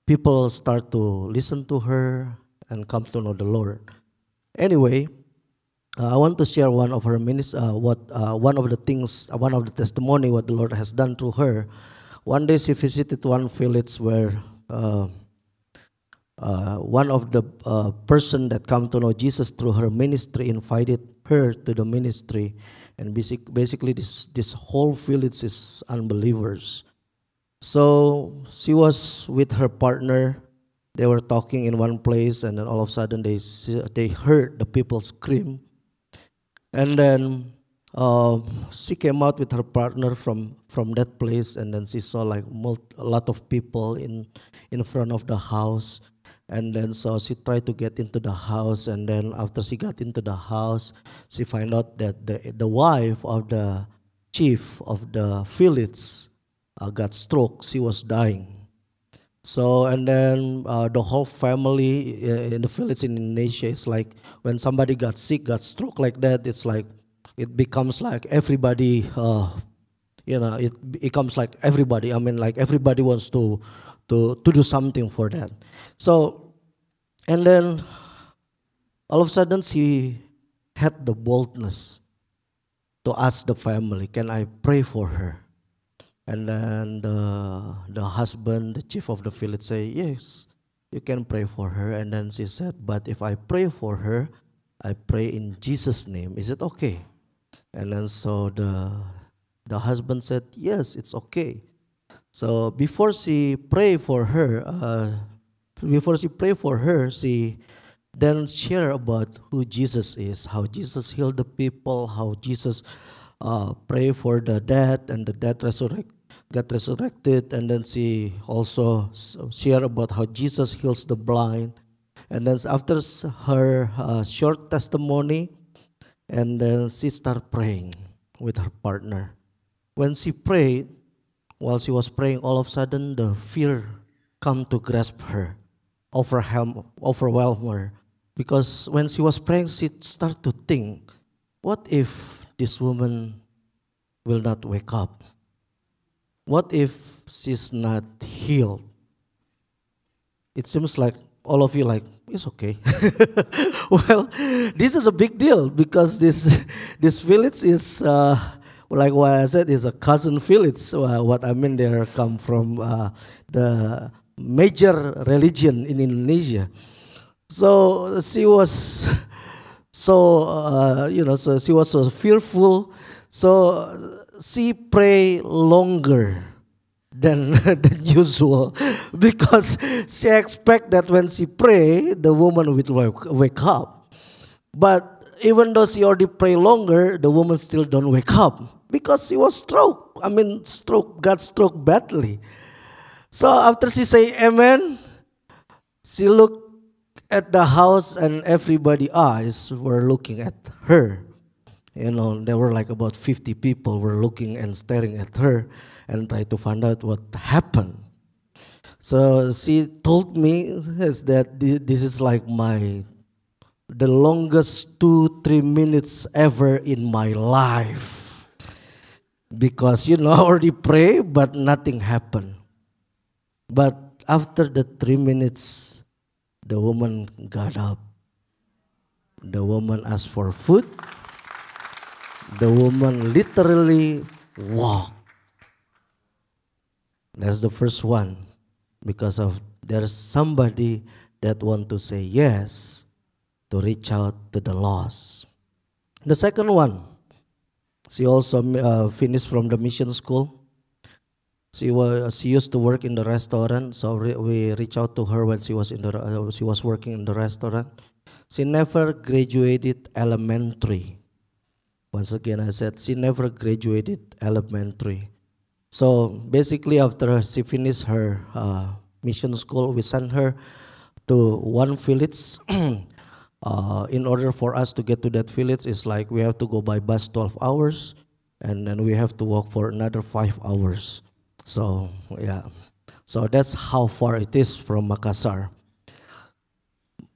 people start to listen to her and come to know the Lord. Anyway, uh, I want to share one of her minis- uh, what uh, one of the things, uh, one of the testimony what the Lord has done through her. One day she visited one village where uh, uh, one of the person that come to know Jesus through her ministry invited her to the ministry, and basic, basically this this whole village is unbelievers. So she was with her partner. They were talking in one place, and then all of a sudden they they heard the people scream, and then uh, she came out with her partner from from that place and then she saw like a lot of people in in front of the house and then so she tried to get into the house and then after she got into the house she find out that the the wife of the chief of the village uh, got stroke. She was dying. So and then uh, the whole family uh, in the village in Indonesia is like when somebody got sick, got stroke like that. It's like it becomes like everybody, uh, you know, it becomes like everybody. I mean, like everybody wants to to to do something for that. So and then all of a sudden she had the boldness to ask the family, "Can I pray for her?" And then the, the husband, the chief of the village, say, yes, you can pray for her. And then she said, but if I pray for her, I pray in Jesus' name. Is it okay? And then so the, the husband said, yes, it's okay. So before she pray for her, uh, before she pray for her, she then share about who Jesus is, how Jesus healed the people, how Jesus uh, pray for the dead and the dead resurrect got resurrected, and then she also shared about how Jesus heals the blind. And then after her uh, short testimony, and then she started praying with her partner. When she prayed, while she was praying, all of a sudden the fear come to grasp her, overwhelm, overwhelm her. Because when she was praying, she started to think, what if this woman will not wake up? What if she's not healed? It seems like all of you like it's okay. [LAUGHS] well, this is a big deal because this [LAUGHS] this village is uh, like what I said is a cousin village. Uh, what I mean, they come from uh, the major religion in Indonesia. So she was [LAUGHS] so uh, you know so she was so fearful. So she pray longer than, [LAUGHS] than usual [LAUGHS] because she expect that when she pray, the woman will wake, up. But even though she already pray longer, the woman still don't wake up because she was stroke. I mean, stroke got stroke badly. So after she say amen, she look at the house and everybody eyes were looking at her you know, there were like about 50 people were looking and staring at her and try to find out what happened. So she told me that this is like my the longest two three minutes ever in my life because you know [LAUGHS] I already pray but nothing happened. But after the three minutes, the woman got up. The woman asked for food the woman literally walked. That's the first one because of there's somebody that want to say yes to reach out to the lost. The second one, she also uh, finished from the mission school. She was she used to work in the restaurant, so re we reached out to her when she was in the uh, she was working in the restaurant. She never graduated elementary once again, I said she never graduated elementary. So basically, after she finished her uh, mission school, we sent her to one village. [CLEARS THROAT] uh, in order for us to get to that village, it's like we have to go by bus 12 hours, and then we have to walk for another five hours. So yeah, so that's how far it is from Makassar.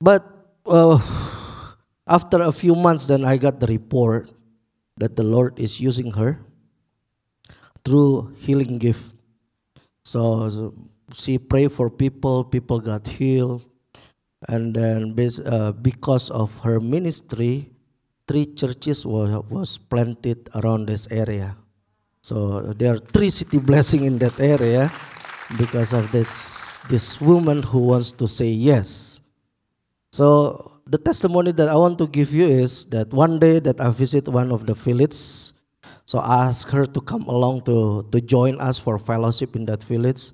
But uh, [SIGHS] after a few months, then I got the report that the Lord is using her through healing gift. So she prayed for people, people got healed, and then uh, because of her ministry, three churches were, was planted around this area. So there are three city blessing in that area because of this this woman who wants to say yes. So the testimony that I want to give you is that one day that I visit one of the villages, so I asked her to come along to, to join us for fellowship in that village.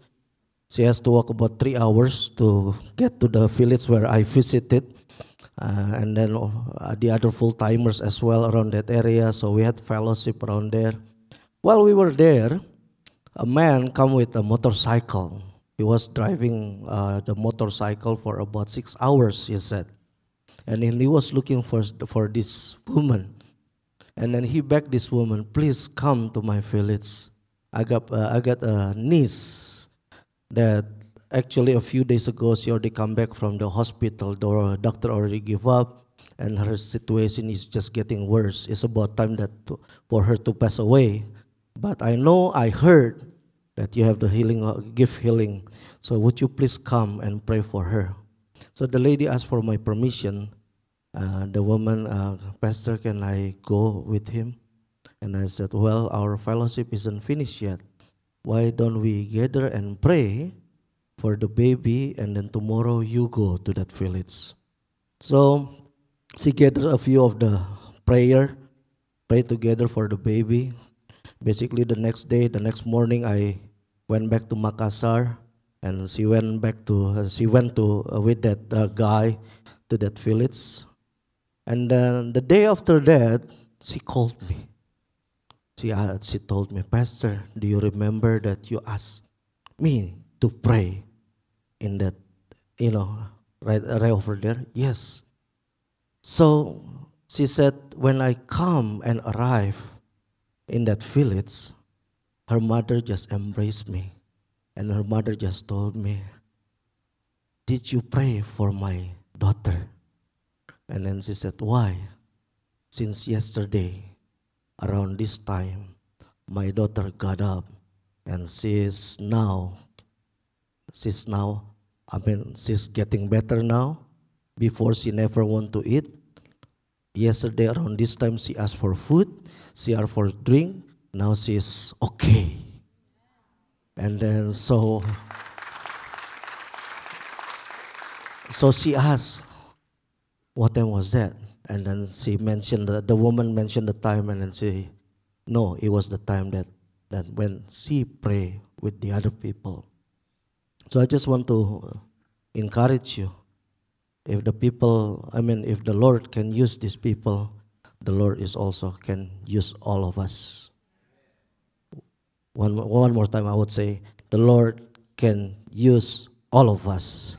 She has to walk about three hours to get to the village where I visited. Uh, and then uh, the other full timers as well around that area. So we had fellowship around there. While we were there, a man come with a motorcycle. He was driving uh, the motorcycle for about six hours, he said and then he was looking for, for this woman. And then he begged this woman, please come to my village. I got uh, I got a niece that actually a few days ago she already come back from the hospital. The doctor already give up, and her situation is just getting worse. It's about time that to, for her to pass away. But I know I heard that you have the healing uh, gift healing. So would you please come and pray for her? So the lady asked for my permission. Uh, the woman, uh, Pastor, can I go with him? And I said, Well, our fellowship isn't finished yet. Why don't we gather and pray for the baby, and then tomorrow you go to that village? So she gathered a few of the prayer, pray together for the baby. Basically, the next day, the next morning, I went back to Makassar, and she went back to she went to uh, with that uh, guy to that village. And then the day after that, she called me. She, uh, she told me, Pastor, do you remember that you asked me to pray in that, you know, right, right over there? Yes. So she said, when I come and arrive in that village, her mother just embraced me. And her mother just told me, Did you pray for my daughter? And then she said, Why? Since yesterday, around this time, my daughter got up and she's now, she's now, I mean, she's getting better now. Before she never want to eat. Yesterday around this time she asked for food, she asked for drink. Now she's okay. And then so, so she asked, what time was that? And then she mentioned, the, the woman mentioned the time, and then she, no, it was the time that, that when she prayed with the other people. So I just want to encourage you. If the people, I mean, if the Lord can use these people, the Lord is also can use all of us. One, one more time, I would say, the Lord can use all of us.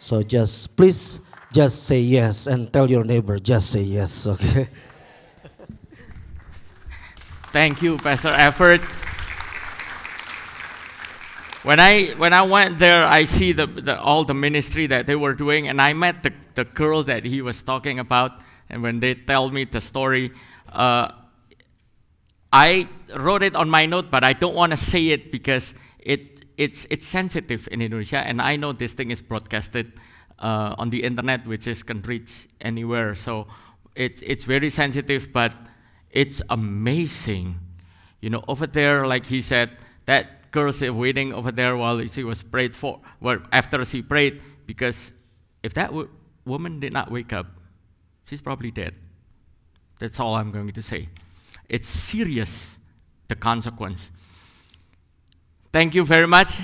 So just please just say yes and tell your neighbor, just say yes, [LAUGHS] okay? Thank you, Pastor Effort. When I when I went there, I see the, the, all the ministry that they were doing, and I met the, the girl that he was talking about. And when they tell me the story, uh, I wrote it on my note, but I don't want to say it because it it's it's sensitive in Indonesia, and I know this thing is broadcasted uh, on the internet, which is can reach anywhere. So it's it's very sensitive, but it's amazing. You know, over there, like he said, that girl is waiting over there while she was prayed for. Well, after she prayed, because if that woman did not wake up, she's probably dead. That's all I'm going to say. It's serious, the consequence. Thank you very much.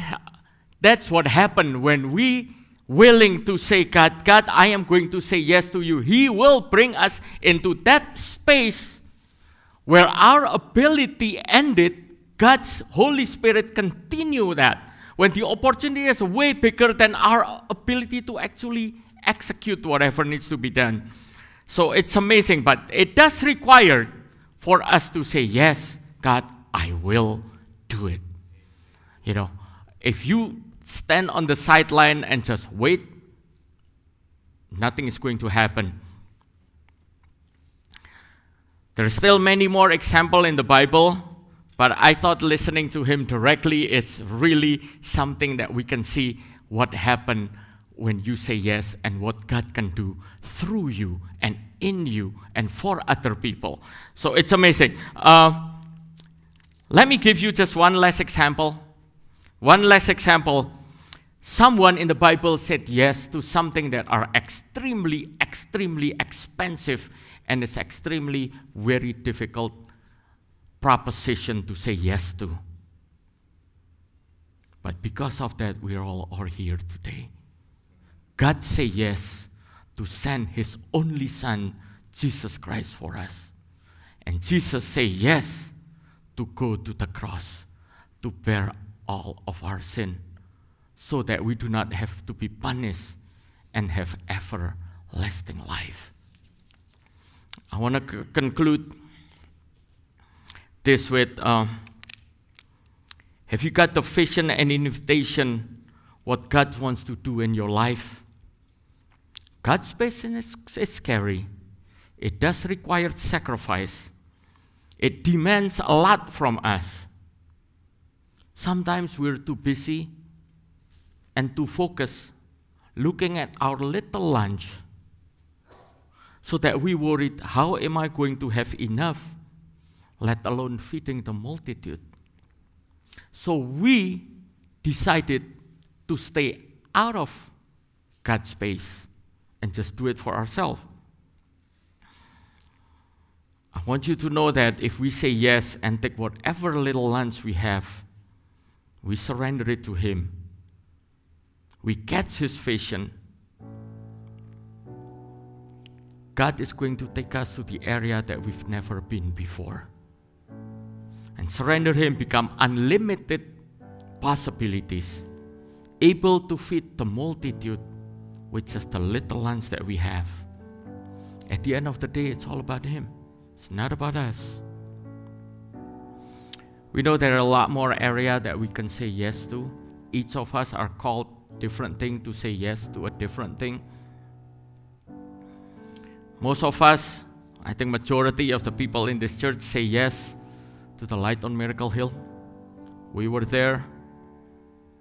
That's what happened when we willing to say, God, God, I am going to say yes to you. He will bring us into that space where our ability ended. God's Holy Spirit continue that. When the opportunity is way bigger than our ability to actually execute whatever needs to be done. So it's amazing, but it does require for us to say, Yes, God, I will do it. You know, if you stand on the sideline and just wait, nothing is going to happen. There are still many more examples in the Bible, but I thought listening to him directly is really something that we can see what happened when you say yes and what God can do through you and in you and for other people. So it's amazing. Uh, let me give you just one last example. One last example. Someone in the Bible said yes to something that are extremely, extremely expensive and is extremely very difficult proposition to say yes to. But because of that, we are all are here today. God say yes to send his only son, Jesus Christ, for us. And Jesus say yes to go to the cross to bear all of our sin so that we do not have to be punished and have everlasting life. I want to conclude this with uh, Have you got the vision and invitation what God wants to do in your life? God's business is scary. It does require sacrifice. It demands a lot from us. Sometimes we're too busy and too focused looking at our little lunch so that we worried how am I going to have enough, let alone feeding the multitude. So we decided to stay out of God's space and just do it for ourselves. I want you to know that if we say yes and take whatever little lunch we have, we surrender it to Him. We catch His vision. God is going to take us to the area that we've never been before. And surrender Him become unlimited possibilities, able to feed the multitude with just the little lunch that we have. At the end of the day, it's all about Him. It's not about us. We know there are a lot more area that we can say yes to. Each of us are called different thing to say yes to a different thing. Most of us, I think majority of the people in this church say yes to the light on Miracle Hill. We were there.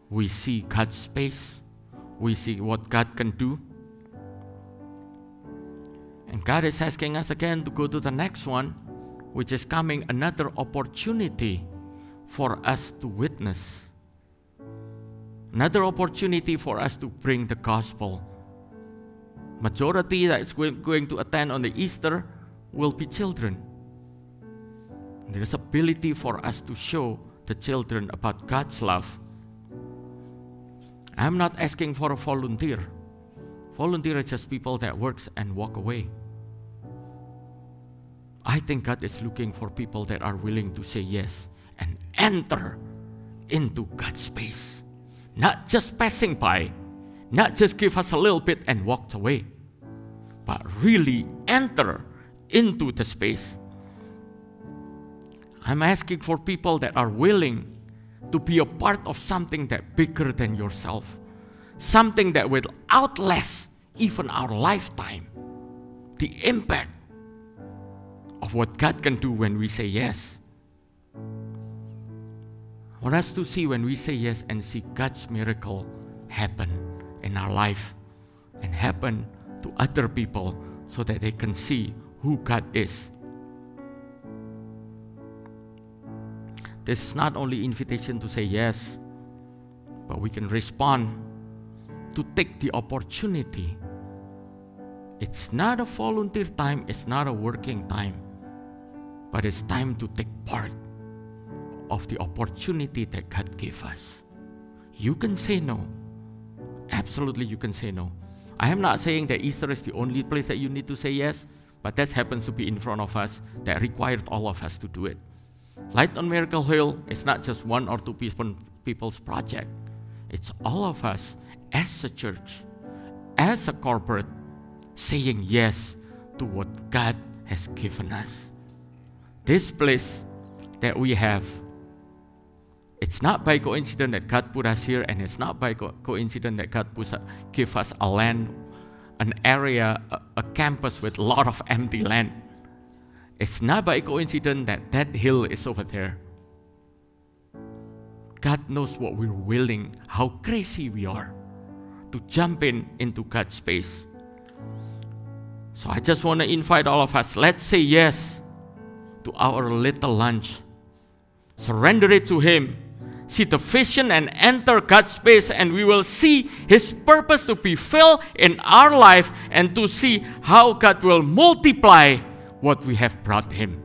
We see God's space. We see what God can do. And God is asking us again to go to the next one, which is coming another opportunity for us to witness. Another opportunity for us to bring the gospel. Majority that is going to attend on the Easter will be children. There's ability for us to show the children about God's love. I'm not asking for a volunteer. Volunteer is just people that works and walk away. I think God is looking for people that are willing to say yes and enter into God's space. Not just passing by, not just give us a little bit and walk away, but really enter into the space. I'm asking for people that are willing to be a part of something that bigger than yourself, something that will outlast even our lifetime. The impact of what God can do when we say yes. I want us to see when we say yes and see God's miracle happen in our life and happen to other people so that they can see who God is. This is not only invitation to say yes, but we can respond to take the opportunity. It's not a volunteer time, it's not a working time but it's time to take part of the opportunity that God gave us. You can say no. Absolutely, you can say no. I am not saying that Easter is the only place that you need to say yes, but that happens to be in front of us that required all of us to do it. Light on Miracle Hill is not just one or two people, people's project. It's all of us as a church, as a corporate, saying yes to what God has given us this place that we have, it's not by coincidence that God put us here, and it's not by co- coincidence that God put, give us a land, an area, a, a campus with a lot of empty land. It's not by coincidence that that hill is over there. God knows what we're willing, how crazy we are to jump in into God's space. So I just want to invite all of us, let's say yes to our little lunch. Surrender it to Him. See the vision and enter God's space, and we will see His purpose to be filled in our life and to see how God will multiply what we have brought Him.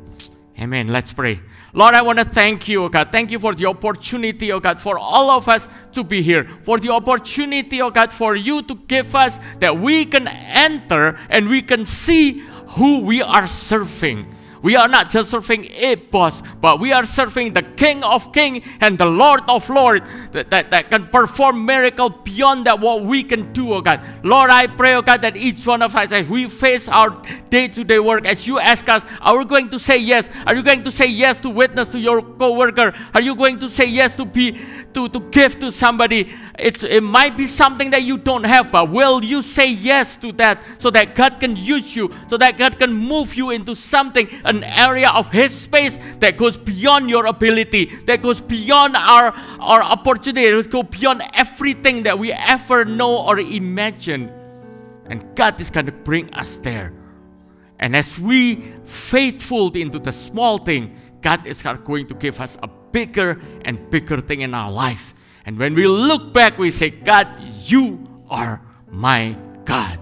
Amen. Let's pray. Lord, I want to thank you, oh God. Thank you for the opportunity, oh God, for all of us to be here. For the opportunity, oh God, for you to give us that we can enter and we can see who we are serving We are not just serving a boss, but we are serving the King of Kings and the Lord of Lords that, that, that can perform miracle beyond that what we can do, oh God. Lord, I pray, oh God, that each one of us, as we face our day-to-day work, as you ask us, are we going to say yes? Are you going to say yes to witness to your co-worker? Are you going to say yes to be to, to give to somebody? It's, it might be something that you don't have, but will you say yes to that so that God can use you, so that God can move you into something, an area of His space that goes beyond your ability, that goes beyond our, our opportunity, that goes beyond everything that we ever know or imagine. And God is going to bring us there. And as we faithful into the small thing, God is going to give us a bigger and bigger thing in our life. And when we look back, we say, God, you are my God.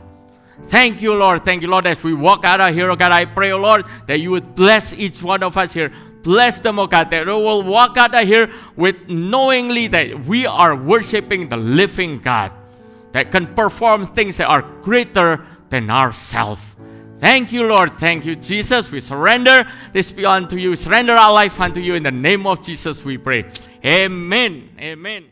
Thank you, Lord. Thank you, Lord. As we walk out of here, oh God, I pray, oh Lord, that you would bless each one of us here. Bless them, oh God, that we will walk out of here with knowingly that we are worshiping the living God that can perform things that are greater than ourselves. Thank you, Lord. Thank you, Jesus. We surrender this be unto you. Surrender our life unto you. In the name of Jesus, we pray. Amen. Amen.